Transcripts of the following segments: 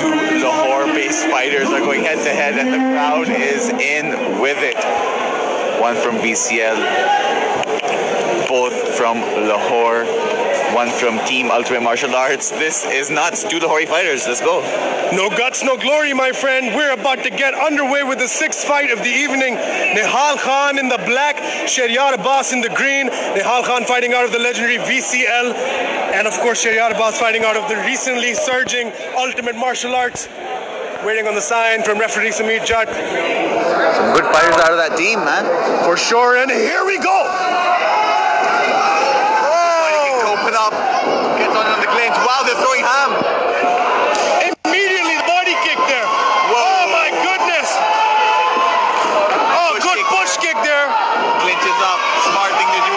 Two Lahore-based fighters are going head-to-head, and the crowd is in with it. One from VCL, both from Lahore, one from Team Ultimate Martial Arts. This is not Stu Lahore fighters. Let's go. No guts, no glory, my friend. We're about to get underway with the sixth fight of the evening. Nehal Khan in the black, Shahryar Abbas in the green. Nehal Khan fighting out of the legendary VCL. And of course, Shahryar Abbas fighting out of the recently surging Ultimate Martial Arts. Waiting on the sign from referee Samir Jatt. Some good fighters out of that team, man. For sure, and here we go! Oh! Open up, gets on on the clinch. Wow, they're throwing ham. Immediately the body kick there. Oh my goodness! Oh, Push good kick. push kick there. Clinches up. Smart thing to do.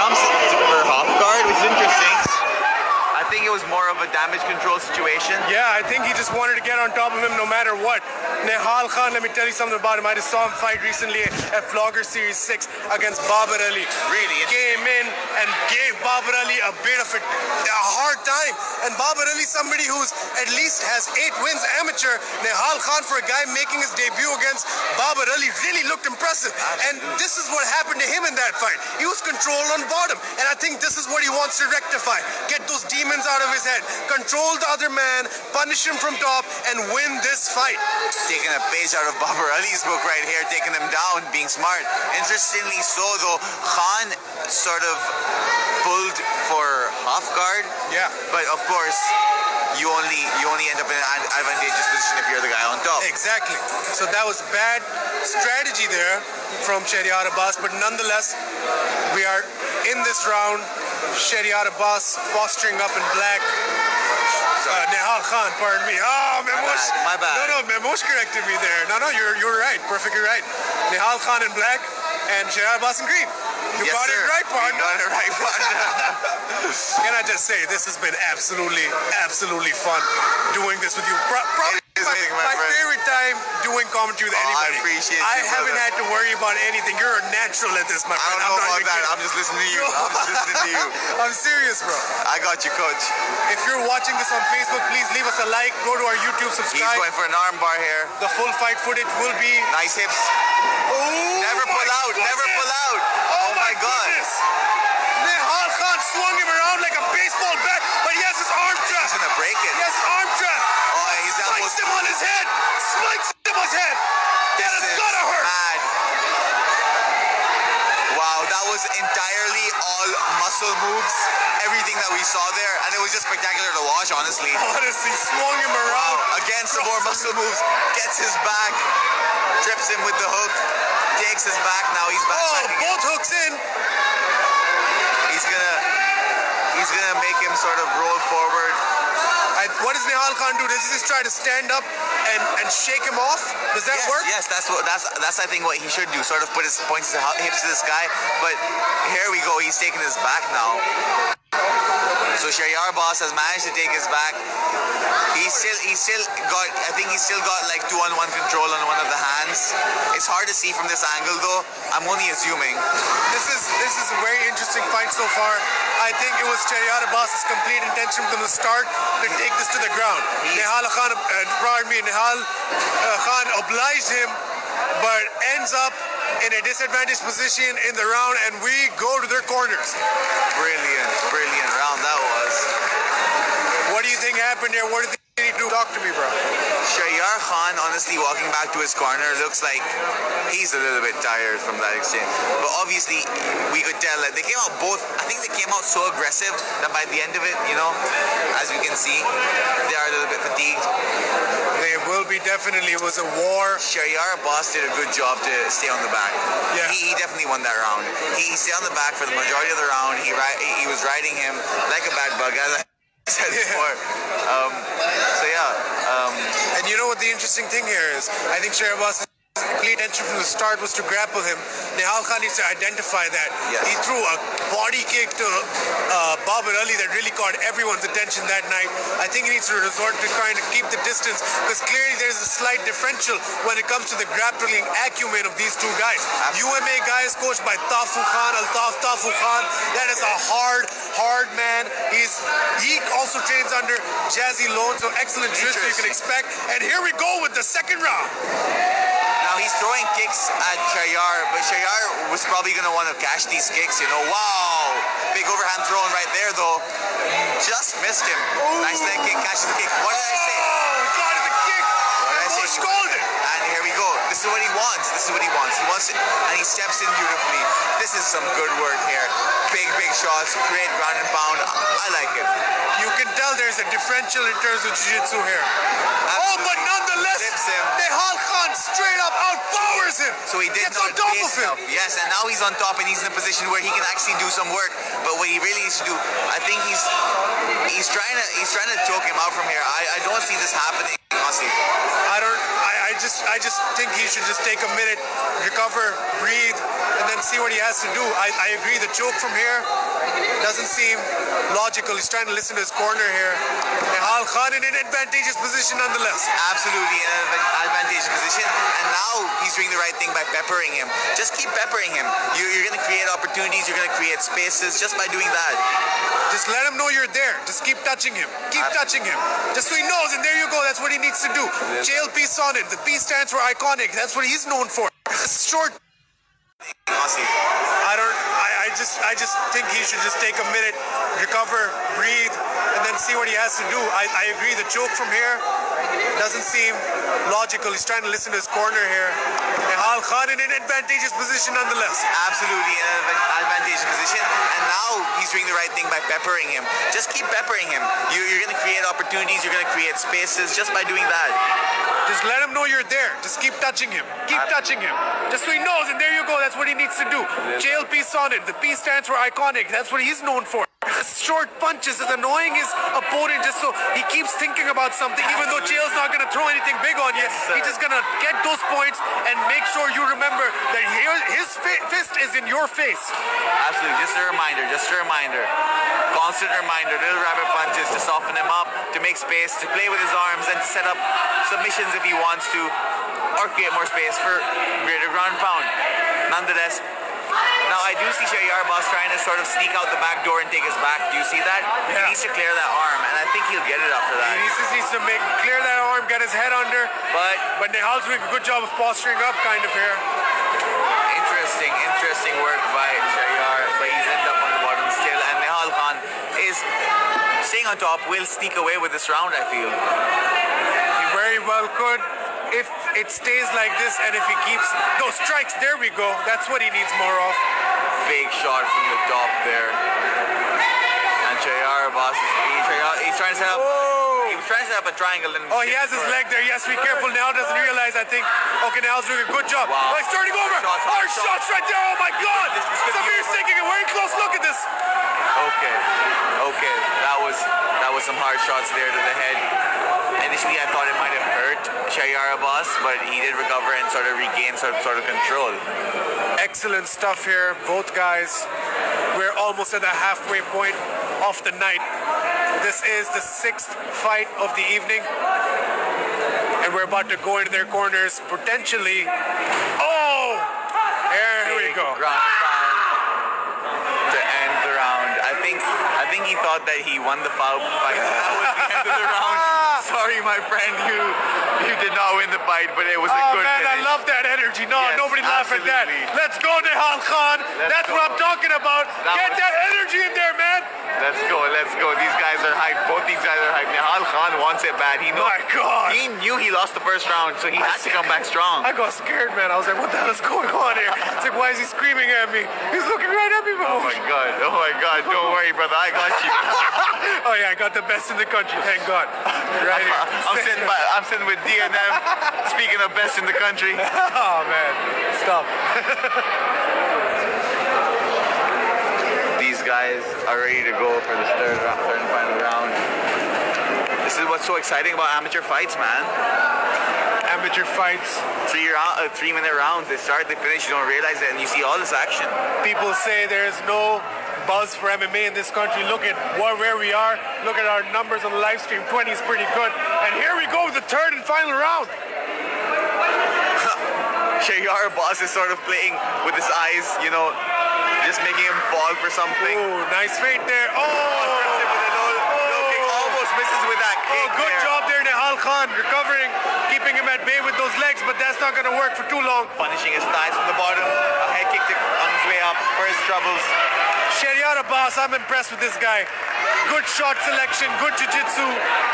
Jumps for half guard, which is interesting. I think it was more of a damage control situation. Yeah, I think he just wanted to get on top of him no matter what. Nehal Khan, let me tell you something about him. I just saw him fight recently at Flogger Series 6 against Babar Ali. Really? Came in and gave Babar Ali a bit of a, a hard time. And Babar Ali, somebody who's at least has eight wins amateur. Nehal Khan, for a guy making his debut against Babar Ali, really looked impressive. And this is what happened to him in that fight. He was controlled on bottom. And I think this is what he wants to rectify. Get those demons out of his head. Control the other man, punish him from top, and win this fight. Taking a page out of Babar Ali's book right here, taking him down, being smart. Interestingly so, though, Khan sort of pulled for half guard. Yeah. But of course, you only you only end up in an advantageous position if you're the guy on top. Exactly. So that was bad strategy there from Shahryar Abbas, but nonetheless, we are in this round. Shahryar Abbas posturing up in black. Uh, Nehal Khan, pardon me. Oh, Memosh. bad, my bad. No, no, Memosh corrected me there. No, no, you're you're right. Perfectly right. Nehal Khan in black and Shahryar Abbas in green. You Yes, got sir. it right, You got it right, partner. Can I just say, this has been absolutely, absolutely fun doing this with you. Pro- probably my, my my favorite time doing commentary with Oh, I anybody. appreciate I you, haven't brother. had to worry about anything. You're a natural at this, my friend. I don't know I'm not about that. kidding. I'm just listening to you. I'm just listening to you. I'm serious, bro. I got you, coach. If you're watching this on Facebook, please leave us a like. Go to our YouTube, subscribe. He's going for an armbar here. The full fight footage will be. Nice hips. Oh, Never pull out. Never pull out. Goodness. Nehal Khan swung him around like a baseball bat, but he has his arm He's gonna break it. He has his arm trap. Oh, he's. Spikes him on his head. Spikes him on his head. That This has is gotta hurt. mad. Wow, that was entirely all muscle moves. Everything that we saw there, and it was just spectacular to watch, honestly. Honestly, swung him around. Again, some more muscle moves. Gets his back, trips him with the hook, takes his back. Now he's back. Oh, both hooks in. He's gonna, he's gonna make him sort of roll forward. And what does Nehal Khan do? Does he just try to stand up and, and shake him off? Does that yes, work? yes, that's what that's that's I think what he should do. Sort of put his points his hips to the sky. But here we go. He's taking his back now. So Shayar Boss has managed to take his back. He's still he's still got I think he's still got like two on one control on one of the hands. It's hard to see from this angle though. I'm only assuming. This is this is a very interesting fight so far. I think it was Abbas's complete intention from the start to take this to the ground. He's- Nehal Khan, uh, pardon me, Nehal uh, Khan obliged him, but ends up in a disadvantaged position in the round, and we go to their corners. Brilliant, brilliant round that was. What do you think happened here? What do you think he do? Talk to me, bro. Shayar Khan, honestly, walking back to his corner, looks like he's a little bit tired from that exchange. But obviously, we could tell that they came out both. I think they came out so aggressive that by the end of it, you know, as we can see, they are a little bit fatigued. Will be definitely. It was a war. Shayar Boss did a good job to stay on the back. Yeah. He, he definitely won that round. He, he stayed on the back for the majority of the round. He ri- he, was riding him like a bad bug, as I said Yeah. before. Um, so yeah. Um, And you know what the interesting thing here is? I think Shahryar Abbas complete intention from the start was to grapple him. Nehal Khan needs to identify that. Yes. He threw a body kick to uh, Babar Ali that really caught everyone's attention that night. I think he needs to resort to trying to keep the distance because clearly there's a slight differential when it comes to the grappling acumen of these two guys. Absolutely. UMA guy is coached by Tafu Khan, Altaf Tafu Khan. That is a hard, hard man. He's he also trains under Jazzy Lone, so excellent jiu-jitsu you can expect. And here we go with the second round. He's throwing kicks at Shayar, but Shayar was probably going to want to catch these kicks, you know. Wow! Big overhand thrown right there, though. Just missed him. Nice leg kick, catches the kick. What did I say? This is what he wants. This is what he wants. He wants it, and he steps in beautifully. This is some good work here. Big, big shots, great ground and pound. I like it. You can tell there's a differential in terms of jiu-jitsu here. Oh, but nonetheless. Nehal Khan straight up outpowers him. So he did Gets on not top of him. up. Yes, and now he's on top and he's in a position where he can actually do some work. But what he really needs to do, I think he's he's trying to he's trying to choke him out from here. I, I don't see this happening, just. I just think he should just take a minute, recover, breathe, and then see what he has to do. I, I agree. The choke from here doesn't seem logical. He's trying to listen to his corner here. Nehal Khan in an advantageous position nonetheless. Absolutely in an advantageous position, and now he's doing the right thing by peppering him. Just keep peppering him. You, you're going to create opportunities. You're going to create spaces just by doing that. Just let him know you're there. Just keep touching him. Keep touching him. Just so he knows, and there you go. That's what he needs to do. JLP Sonnet. The P stands for iconic. That's what he's known for. Short. I don't. I, I just. I just think he should just take a minute, recover, breathe, and then see what he has to do. I, I agree. The choke from here doesn't seem logical. He's trying to listen to his corner here. Nehal Khan in an advantageous position nonetheless. absolutely an advantageous position, and now he's doing the right thing by peppering him. Just keep peppering him. You, you're going to opportunities. You're going to create spaces just by doing that. Just let him know you're there. Just keep touching him. Keep touching him. Just so he knows, and there you go. That's what he needs to do. JLP Sonnet. The P stands for iconic. That's what he's known for. Short punches is annoying his opponent just so he keeps thinking about something, even though JL's not going to throw anything big on you. sir. He's just going to get those points and make sure you remember that his fist is in your face. Absolutely. Just a reminder. Just a reminder. Constant reminder. Little rabbit punches soften him up, to make space, to play with his arms, and to set up submissions if he wants to, or create more space for greater ground pound. Nonetheless, now I do see Shayar Boss trying to sort of sneak out the back door and take his back. Do you see that? Yeah. He needs to clear that arm, and I think he'll get it after He that. needs, just needs to make clear that arm, get his head under. But But Nehal's doing a good job of posturing up, kind of here. interesting, interesting work by Shayar, but he's ended up on the bottom still, and Nehal Khan is on top. Will sneak away with this round, I feel. He very well could. If it stays like this and if he keeps those strikes, there we go. That's what he needs more of. Big shot from the top there. And he, Shayar, he's trying to set up. Whoa. He was trying to set up a triangle. And Oh, he has his leg there. Yes, be careful. Now doesn't realize, I think. Okay, now's doing a good job. Wow. Oh, he's turning over. Shots, Hard oh, shots. shots right there. Oh, my God. This- this could be Samir's taking a very close look at this. Okay, okay, that was that was some hard shots there to the head. Initially, I thought it might have hurt Shayar Abbas, but he did recover and sort of regain some sort of control. Excellent stuff here. Both guys. We're almost at the halfway point of the night. This is the sixth fight of the evening. And we're about to go into their corners potentially. Oh! There we go. Ground to end the round. I think I think he thought that he won the foul fight. That was the end of the round. Sorry, my friend, you you did not win the fight, but it was a Oh good man, I love that energy. No, Yes, nobody laugh at that. Let's go, Nehal Khan. Let's That's go. what I'm talking about. That Get that energy in there, man. Let's go, let's go. These guys are hyped. Both these guys are hyped. Nehal Khan wants it bad. He knows. My God. He knew he lost the first round, so he had to come back strong. I got scared, man. I was like, what the hell is going on here? It's like, why is he screaming at me? He's looking right at me, bro. Oh my god, oh my god, don't worry, brother, I got you. oh yeah, I got the best in the country, thank God. Right here. I'm sitting by, I'm sitting with D and M. Speaking of best in the country. Oh man, stop. Guys are ready to go for this third round, third and final round. This is what's so exciting about amateur fights, man. amateur fights. Three round, uh, three minute rounds. They start, they finish. You don't realize it, and you see all this action. People say there's no buzz for MMA in this country. Look at what, where we are. Look at our numbers on the live stream. 20 is pretty good. And here we go with the third and final round. Shayar Boss is sort of playing with his eyes, you know, just making him fall for something. Ooh, nice feint there. Oh! Almost misses with that Oh, good there. job there, Khan, recovering, keeping him at bay with those legs, but that's not going to work for too long. Punishing his thighs from the bottom. A head kick to, on his way up for his troubles. Shariara Boss, I'm impressed with this guy. Good shot selection, good jiu-jitsu.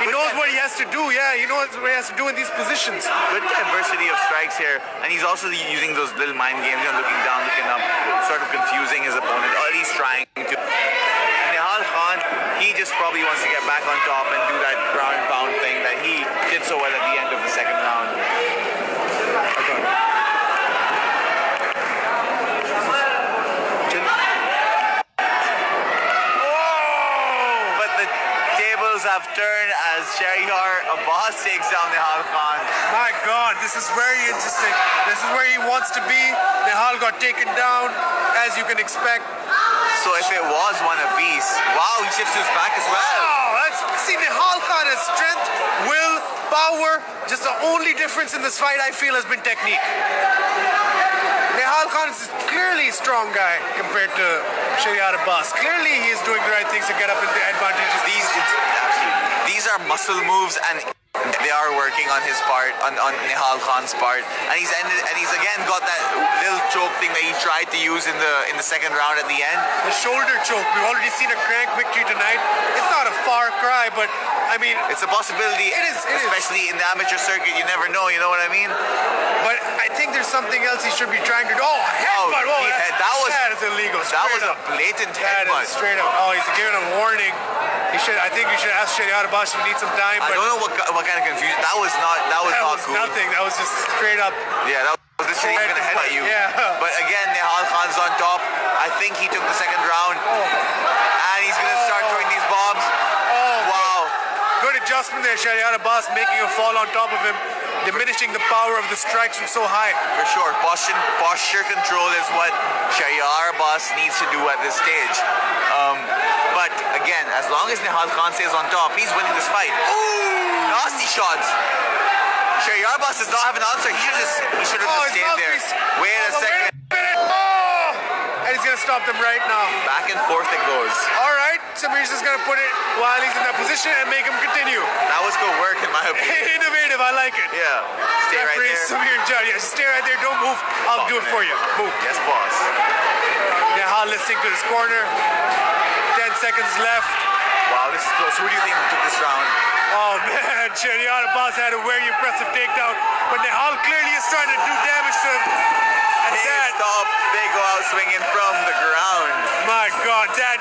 He Good knows what he has to do. Yeah, he knows what he has to do in these positions. Good diversity of strikes here, and he's also using those little mind games, you know, looking down, looking up, sort of confusing his opponent, or at least trying to. And Nehal Khan, he just probably wants to get back on top and do that ground and pound thing that he did so well at the end of the second round. But the tables have turned as Shahryar Abbas takes down Nehal Khan. My God, this is very interesting. This is where he wants to be. Nehal got taken down, as you can expect. So if it was one apiece, wow, he shifts his back as well. Oh, that's see Nehal Khan has strength, will, power. Just the only difference in this fight I feel has been technique. Nehal Khan is clearly a strong guy compared to Shahryar Abbas. Clearly he is doing the right things to get up into advantages. These, it's, absolutely, these are muscle moves and they are working on his part, on, on Nehal Khan's part, and he's ended, and he's again got that little choke thing that he tried to use in the in the second round at the end. The shoulder choke. We've already seen a crank victory tonight. It's not a far cry, but I mean, It's a possibility, It is, it is. especially in the amateur circuit. You never know. You know what I mean? but I think there's something else he should be trying to do. Oh, headbutt! Oh, Oh, he that, that was- that is illegal. That straight was a blatant That headbutt. is straight up. Oh, he's giving a warning. He should. I think you should ask Shahryar Abbas if he needs some time. I don't know what what kind of confusion. That was not. That was that not was good. nothing. That was just straight up. Yeah, that was the shit he's gonna head you. Yeah. But again, Nehal Khan's on top. I think he took the second round, and he's gonna start throwing these bombs. Oh, Wow. Good adjustment there, Shahryar Abbas, making him fall on top of him, diminishing the power of the strikes from so high. For sure, posture, posture control is what Shayar Abbas needs to do at this stage. Um, but again, as long as Nehal Khan stays on top, he's winning this fight. Ooh, nasty shots. Shayar Abbas does not have an answer. He should just he should have Oh, just stayed there. Wait a Oh, second. minute. Oh! And he's gonna stop them right now. Back and forth it goes. All right, Samir's just gonna put it while he's in that position and make him continue. That was good work in my opinion. Innovative, I like it. Yeah. Stay right there. Samir Judd, yeah, stay right there, don't move. I'll do it for you. Move. Yes, boss. Nehal listening to this corner. 10 seconds left. Wow, this is close. Who do you think took this round? Oh man, Shahryar Abbas had a very impressive takedown, but Nehal clearly is trying to do damage to him. And stop. They go out swinging from the ground. my God, Dad,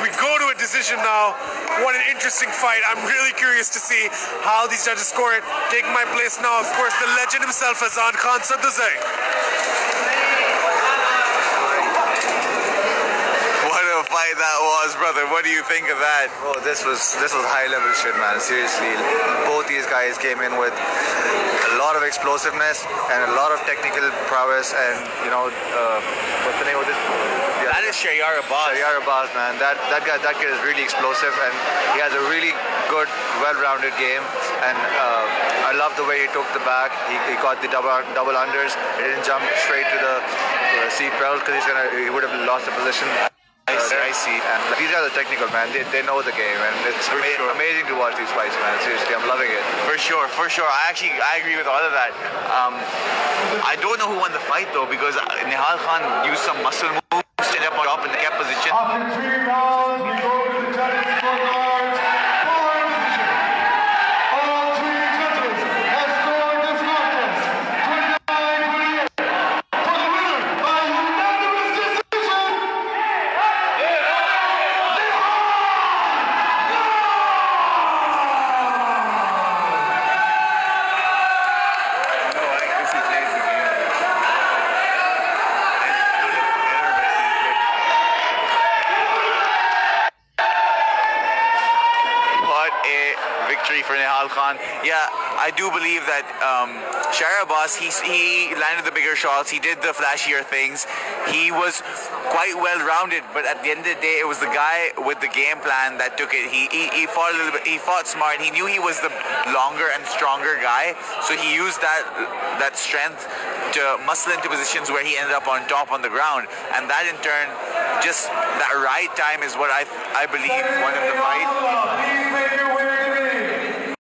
we go to a decision now. What an interesting fight. I'm really curious to see how these judges score it. Taking my place now, of course, the legend himself, Azan Khan Saduzai. What a fight that was, brother. What do you think of that? Oh, this was this was high level shit, man. Seriously, both these guys came in with a lot of explosiveness and a lot of technical prowess, and you know, uh, what's the name of this? Yeah. That is Shayar Abbas. Yara Baz, man, that that guy, that kid is really explosive, and he has a really good, well-rounded game. And uh, I love the way he took the back. He, he got the double double unders. He didn't jump straight to the uh, seat belt because he's gonna he would have lost the position. I see. I see. And these guys are technical, man. They, they know the game, and it's ama- sure. amazing to watch these fights, man. Seriously, I'm loving it. For sure, for sure. I actually I agree with all of that. Um, I don't know who won the fight though because Nehal Khan used some muscle moves, stayed up on top in the cap position. Yeah, I do believe that um, Shari Abbas, he, he landed the bigger shots. He did the flashier things. He was quite well rounded, but at the end of the day, it was the guy with the game plan that took it. He, he, he fought a little bit. He fought smart. He knew he was the longer and stronger guy, so he used that that strength to muscle into positions where he ended up on top on the ground, and that in turn, just that right time is what I I believe won him the fight.